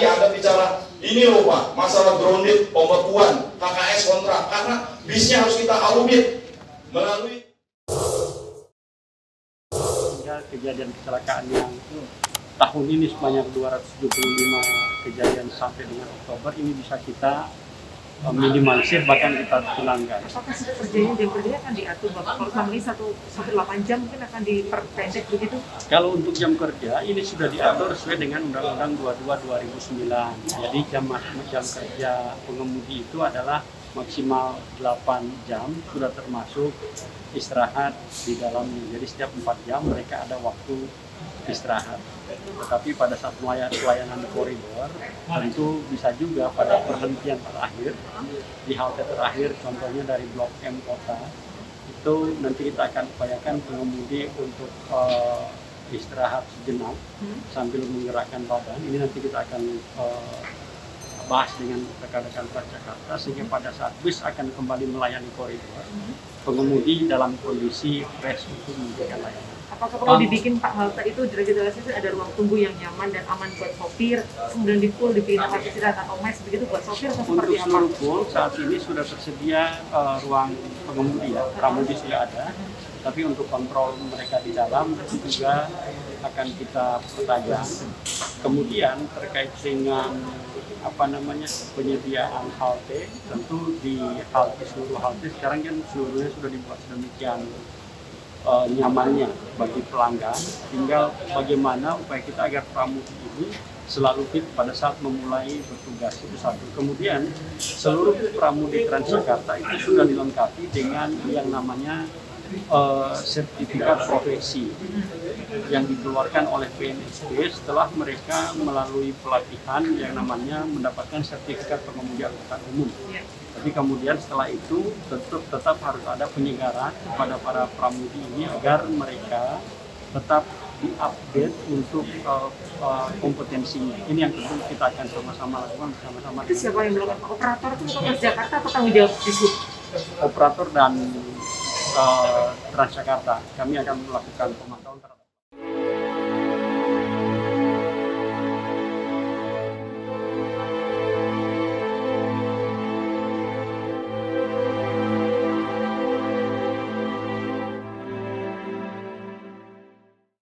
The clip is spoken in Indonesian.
tadi Anda bicara ini loh Pak, masalah grounded, pembekuan, KKS kontrak karena bisnya harus kita audit. Melalui kejadian kecelakaan yang tahun ini sebanyak 275 kejadian sampai dengan Oktober ini bisa kita minimalisir bahkan kita hilangkan. Apakah sih kerjanya jam kerjanya akan diatur Bapak? Kalau selama ini satu satu delapan jam mungkin akan diperpendek begitu? Kalau untuk jam kerja ini sudah diatur sesuai dengan Undang-Undang 22 2009. Jadi jam jam kerja pengemudi itu adalah maksimal 8 jam sudah termasuk istirahat di dalamnya. Jadi setiap 4 jam mereka ada waktu istirahat. Tetapi pada saat melayani pelayanan koridor, tentu bisa juga pada perhentian terakhir, di halte terakhir, contohnya dari Blok M Kota, itu nanti kita akan upayakan pengemudi untuk uh, istirahat sejenak sambil menggerakkan badan. Ini nanti kita akan uh, bahas dengan rekan-rekan Transjakarta sehingga pada saat bus akan kembali melayani koridor, pengemudi dalam kondisi fresh untuk memberikan layanan. Apakah perlu dibikin Pak halte itu jelas-jelas itu ada ruang tunggu yang nyaman dan aman buat sopir, kemudian di pool diberi tempat istirahat atau mes begitu buat sopir atau Untuk seperti apa? seluruh pool saat ini sudah tersedia uh, ruang pengemudi ya, pramudi sudah ada. Tapi untuk kontrol mereka di dalam itu juga akan kita pertajam. Kemudian terkait dengan apa namanya penyediaan halte, tentu di halte seluruh halte sekarang kan seluruhnya sudah dibuat sedemikian uh, nyamannya bagi pelanggan. Tinggal bagaimana upaya kita agar pramudi ini selalu fit pada saat memulai bertugas itu satu. Kemudian seluruh pramudi Transjakarta itu sudah dilengkapi dengan yang namanya uh, sertifikat profesi yang dikeluarkan oleh PNSP setelah mereka melalui pelatihan yang namanya mendapatkan sertifikat pengemudi angkutan umum. Ya. Tapi kemudian setelah itu tetap tetap harus ada penyegaran kepada para pramudi ini agar mereka tetap diupdate untuk uh, uh, kompetensinya. Ini yang tentu kita akan sama-sama lakukan bersama-sama Itu siapa yang melakukan? Operator itu Transjakarta atau tanggung jawab di operator dan uh, Transjakarta. Kami akan melakukan pemantauan terhadap